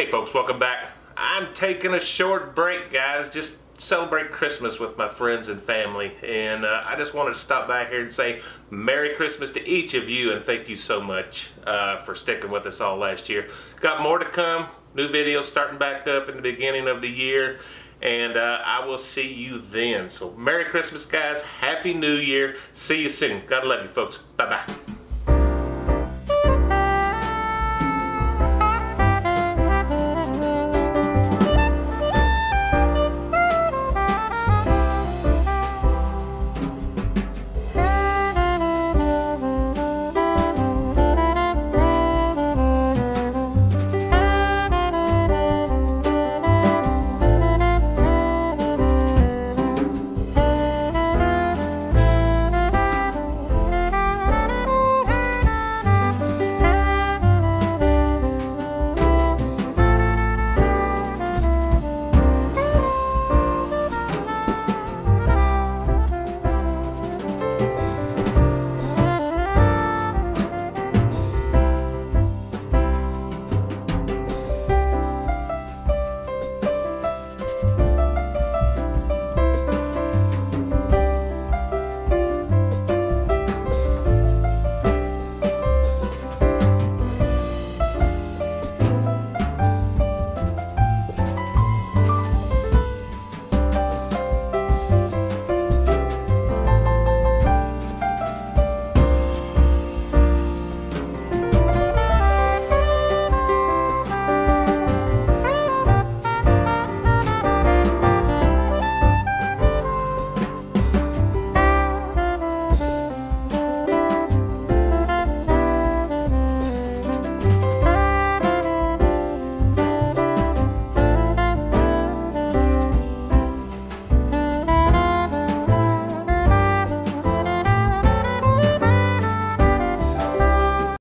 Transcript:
Hey folks, welcome back. I'm taking a short break, guys. Just celebrate Christmas with my friends and family. And uh, I just wanted to stop by here and say Merry Christmas to each of you and thank you so much uh, for sticking with us all last year. Got more to come. New videos starting back up in the beginning of the year. And uh, I will see you then. So Merry Christmas, guys. Happy New Year. See you soon. God love you, folks. Bye-bye.